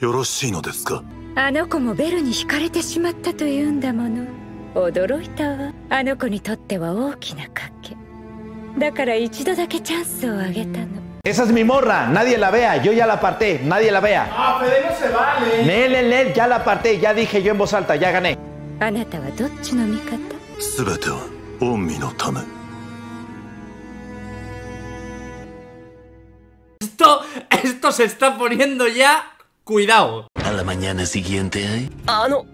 Esa es mi morra, nadie la vea, yo ya la aparté, nadie la vea. ya la aparté, ya dije yo en voz alta, ya gané. Esto, esto se está poniendo ya Cuidado. A la mañana siguiente. あの、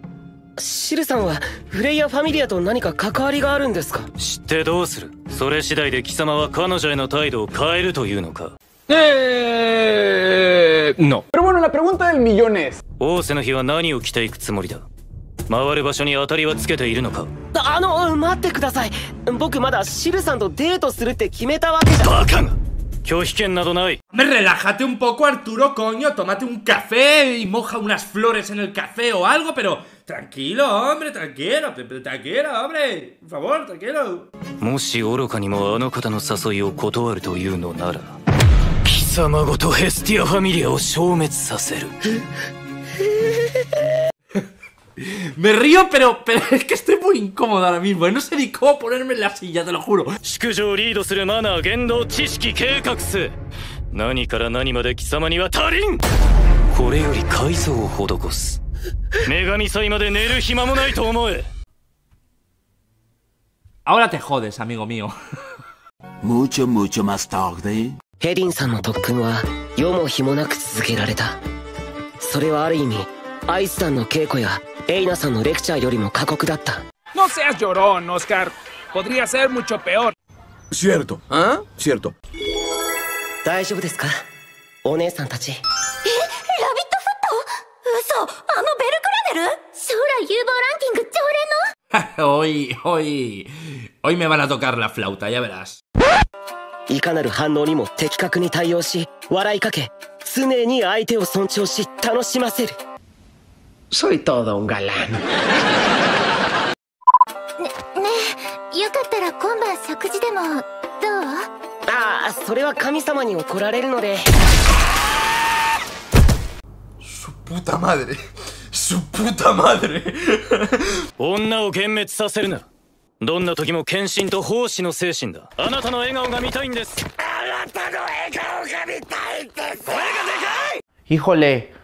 シルさんはフレイヤファミリアと何か関わりがあるんですか知ってどうするそれ次第で貴様は彼女への態度を変えるというのかえ h の。Pero bueno, la pregunta del millón es. 王の日は何を着ていくつもりだ回る場所に当たりはつけているのかあの待ってください僕まだシルさんとデートするって決めたわけじゃバカが Me relájate un poco, Arturo, coño. Tómate un café y moja unas flores en el café o algo, pero tranquilo, hombre, tranquilo, tranquilo, hombre. Por favor, tranquilo. Me río, pero, pero es que estoy muy incómoda ahora mismo. No sé ni cómo ponerme la silla, te lo juro. 何から何まで貴様には足りんこれより改造を施す女神祭まで寝る暇もないと思え Ahora te jodes, amigo mío. mucho, mucho más tarde. ヘリンさんの特訓は世も日もなく続けられた。それはある意味、アイスさんの稽古やエイナさんのレクチャーよりも過酷だった。No seas llorón, Oscar. Podría ser mucho peor. Cierto. ¿Ah? Cierto. 大丈夫ですかお姉さんたち。えラビットフット嘘あのベルクラデル将来有望ランキング常連の hoy, hoy, hoy me van a tocar la flauta, ya verás. いかなる反応にも的確に対応し、笑いかけ、常に相手を尊重し、楽しませる。Soy todo un galán. ね、ねよかったら今晩食事でもどうああ、それは神様に怒られるので。Su puta madre. Su puta madre. 女を幻滅させるな。どんな時も献身と奉仕の精神だ。あなたの笑顔が見たいんです。あなたの笑顔が見たいんです。それがでかい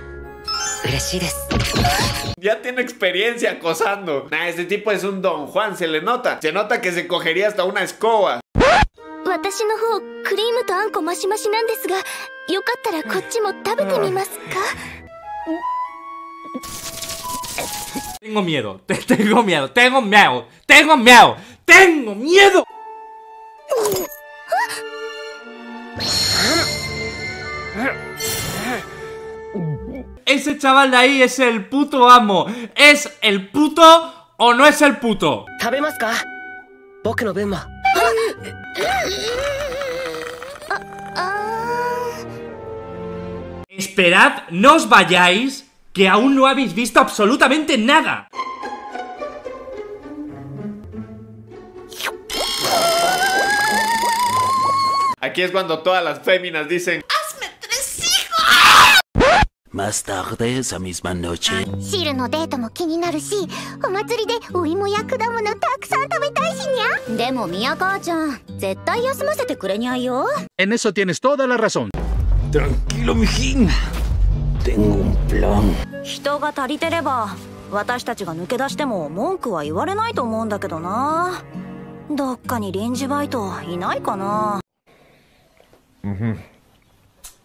Ya tiene experiencia acosando. Nah, este tipo es un don Juan, se le nota. Se nota que se cogería hasta una escoba. Tengo miedo, tengo miedo, tengo miedo, tengo miedo, tengo miedo. Ese chaval de ahí es el puto amo. ¿Es el puto o no es el puto? Esperad, no os vayáis, que aún no habéis visto absolutamente nada. Aquí es cuando todas las féminas dicen Más tarde esa misma noche シルのデートも気になるしお祭りでお芋や果物たくさん食べたいしにゃでも宮川ちゃん絶対休ませてくれにゃよ En eso tienes toda la razón Tranquilo mijín Tengo un plan 人が足りてれば私たちが抜け出しても文句は言われないと思うんだけどなどっかに臨時バイトいないかな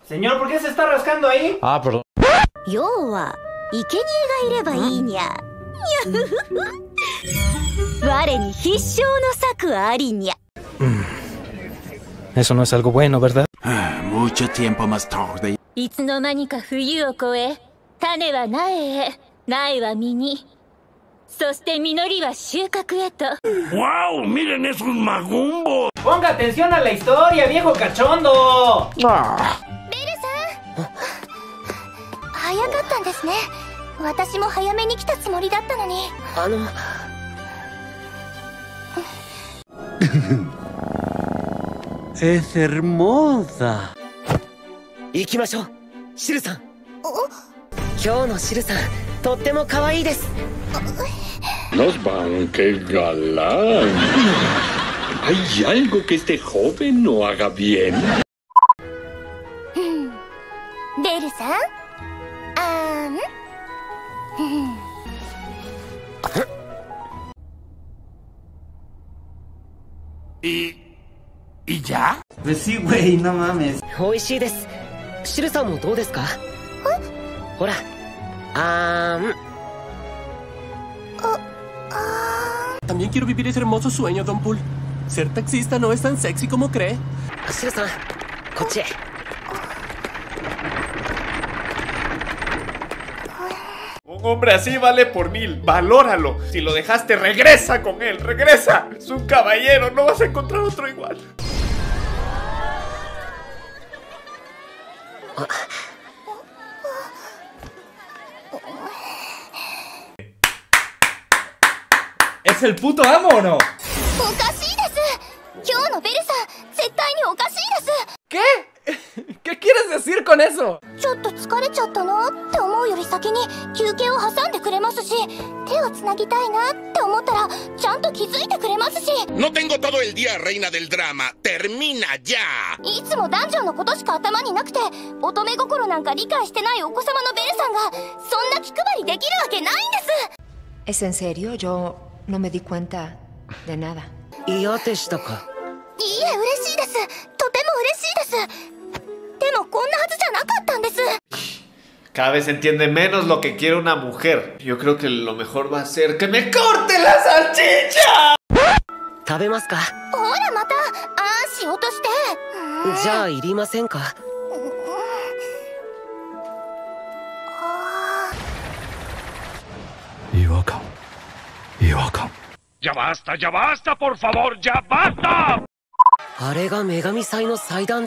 Señor, ¿por qué se está rascando ahí? Ah, perdón. 要は生贄がいればいいにゃにゃふふふ我に必勝の策ありにゃうん、Eso no es algo bueno, ¿verdad? Mucho tiempo más tarde. いつの間にか冬を越え、種は苗へ、苗は実に、そして実りは収穫へと。Wow, miren esos magumbos. Ponga atención a la historia, viejo cachondo. Ah. 早かったんですね私も早めに来たつもりだったのにあのエセルモーザ行きましょうシルさん今日のシルさんとっても可愛いですのばんけがらん Hay algo q joven no h a g ¿Y, ¿Y ya? Pues sí, güey, no mames. san oh, Ah, También quiero vivir ese hermoso sueño, Don Pool. Ser taxista no es tan sexy como cree. Shiru-san, coche hombre así vale por mil, valóralo. Si lo dejaste, regresa con él, regresa. Es un caballero, no vas a encontrar otro igual. ¿Es el puto amo o no? ¿Qué? ¿Qué quieres decir con eso? 疲れちゃったなって思うより先に休憩を挟んでくれますし手をつなぎたいなって思ったらちゃんと気づいてくれますし No tengo todo el día, reina del drama. Termina ya. いつも男女のことしか頭になくて乙女心なんか理解してないお子様のベルさんがそんな気配りできるわけないんです ¿Es en serio? Yo no me di cuenta de nada. でしたかいいえ嬉しいですとても嬉しいですでもこんなはずじゃなか Cada vez entiende menos lo que quiere una mujer. Yo creo que lo mejor va a ser que me corte la salchicha. ¿Tabemos ¡Hola, mata! ¡Ah, shiotoste! ¿Ya irimasen Iwaka. Iwaka. ¡Ya basta, ya basta, por favor, ya basta! ¿Are Megami-sai no saidan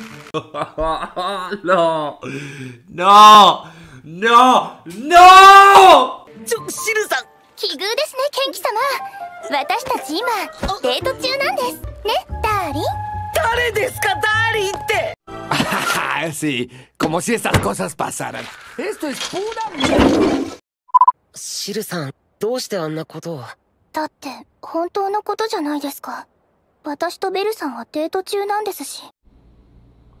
no! No! No! No! ちょ、シルさん奇遇ですね、ケンキ様私たち今、デート中なんですね、ダーリン誰ですか、ダーリンって Sí, como si esas cosas pasaran. Esto es pura... シルさん、どうしてあんなことをだって、本当のことじゃないですか。私とベルさんはデート中なんですし。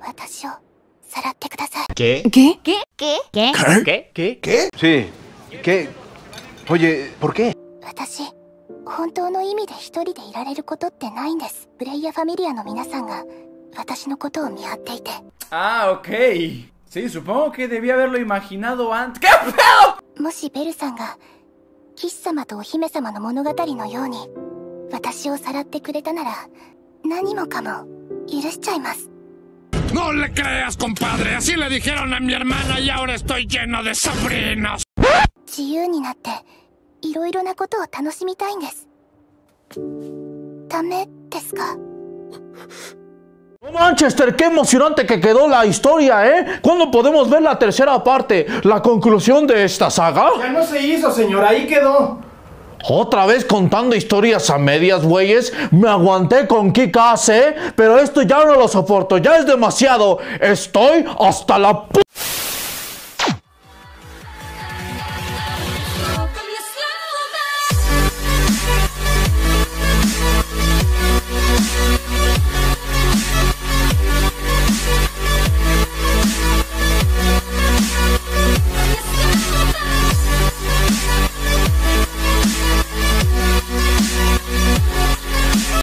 私をさらってください。¿Qué? ¿Qué? ¿Qué? ¿Qué? ¿Qué? é q u 本当の意味で一人でいられることってないんです。ブレイヤーファミリアの皆さんが私のことを見張っていて。あ、ah, OK。Sí, supongo que d e b í haberlo imaginado antes. ¡Qué e o もしベルさんが、騎様とお姫様の物語のように、私をさらってくれたなら、何もかも許しちゃいます。No le creas, compadre. Así le dijeron a mi hermana y ahora estoy lleno de sobrinos. Oh Manchester, qué emocionante que quedó la historia, ¿eh? ¿Cuándo podemos ver la tercera parte, la conclusión de esta saga? Ya no se hizo, señor, ahí quedó. Otra vez contando historias a medias, güeyes. Me aguanté con Kika pero esto ya no lo soporto, ya es demasiado. Estoy hasta la p